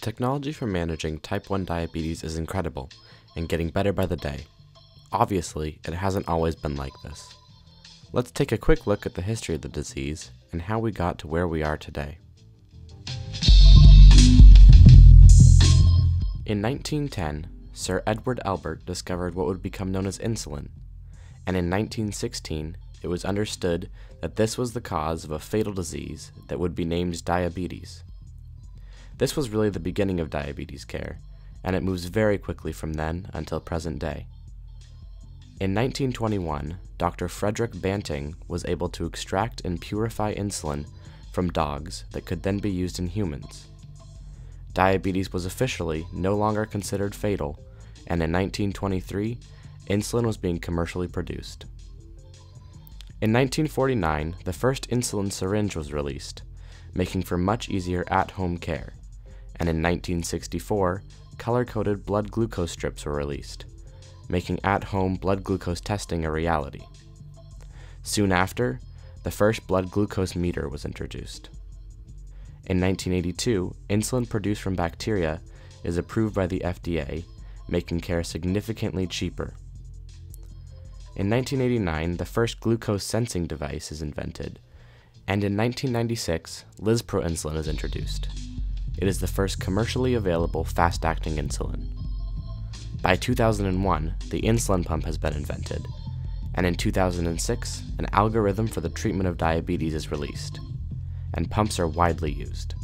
Technology for managing type 1 diabetes is incredible and getting better by the day. Obviously, it hasn't always been like this. Let's take a quick look at the history of the disease and how we got to where we are today. In 1910, Sir Edward Albert discovered what would become known as insulin, and in 1916, it was understood that this was the cause of a fatal disease that would be named diabetes. This was really the beginning of diabetes care, and it moves very quickly from then until present day. In 1921, Dr. Frederick Banting was able to extract and purify insulin from dogs that could then be used in humans. Diabetes was officially no longer considered fatal, and in 1923, insulin was being commercially produced. In 1949, the first insulin syringe was released, making for much easier at home care and in 1964, color coded blood glucose strips were released, making at home blood glucose testing a reality. Soon after, the first blood glucose meter was introduced. In 1982, insulin produced from bacteria is approved by the FDA, making care significantly cheaper. In 1989, the first glucose sensing device is invented, and in 1996, Lispro insulin is introduced. It is the first commercially available fast acting insulin. By 2001, the insulin pump has been invented, and in 2006, an algorithm for the treatment of diabetes is released, and pumps are widely used.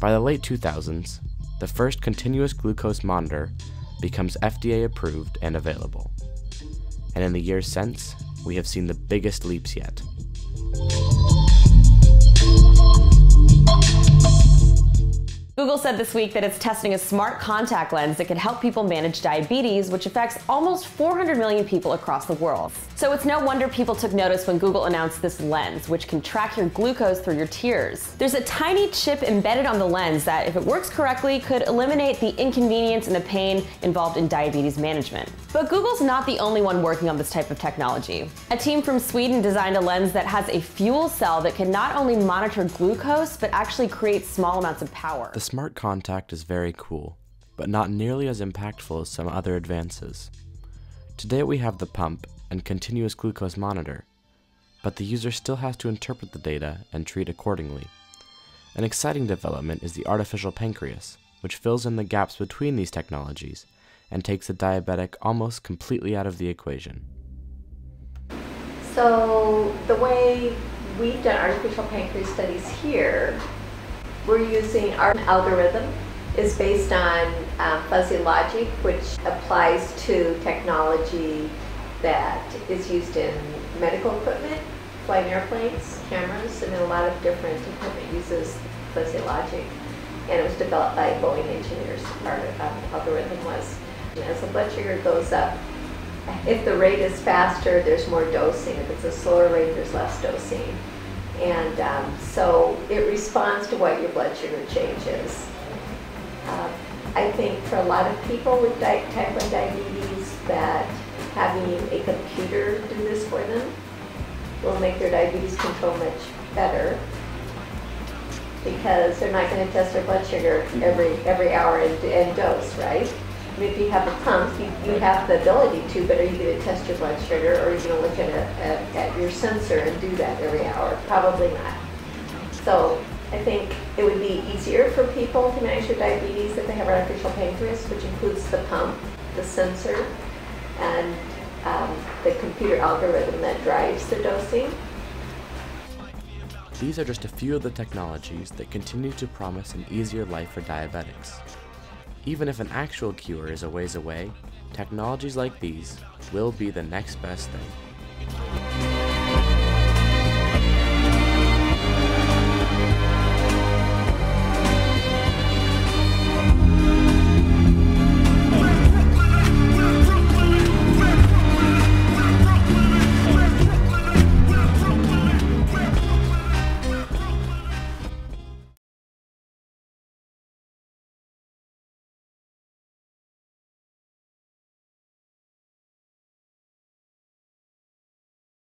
By the late 2000s, the first continuous glucose monitor becomes FDA approved and available. And in the years since, we have seen the biggest leaps yet. Google said this week that it's testing a smart contact lens that can help people manage diabetes, which affects almost 400 million people across the world. So it's no wonder people took notice when Google announced this lens, which can track your glucose through your tears. There's a tiny chip embedded on the lens that, if it works correctly, could eliminate the inconvenience and the pain involved in diabetes management. But Google's not the only one working on this type of technology. A team from Sweden designed a lens that has a fuel cell that can not only monitor glucose, but actually create small amounts of power. The smart contact is very cool, but not nearly as impactful as some other advances. Today we have the pump and continuous glucose monitor, but the user still has to interpret the data and treat accordingly. An exciting development is the artificial pancreas, which fills in the gaps between these technologies and takes the diabetic almost completely out of the equation. So the way we've done artificial pancreas studies here we're using our algorithm is based on um, fuzzy logic, which applies to technology that is used in medical equipment, flying airplanes, cameras, and a lot of different equipment uses fuzzy logic. And it was developed by Boeing engineers, our um, algorithm was. As the blood sugar goes up, if the rate is faster, there's more dosing. If it's a slower rate, there's less dosing. And um, so it responds to what your blood sugar change is. Uh, I think for a lot of people with type 1 diabetes that having a computer do this for them will make their diabetes control much better because they're not going to test their blood sugar every every hour and, and dose, right? If you have a pump, you, you have the ability to, but are you going to test your blood sugar or are you going to look at, a, at, at your sensor and do that every hour? Probably not. So I think it would be easier for people to manage their diabetes if they have an artificial pancreas, which includes the pump, the sensor, and um, the computer algorithm that drives the dosing. These are just a few of the technologies that continue to promise an easier life for diabetics. Even if an actual cure is a ways away, technologies like these will be the next best thing.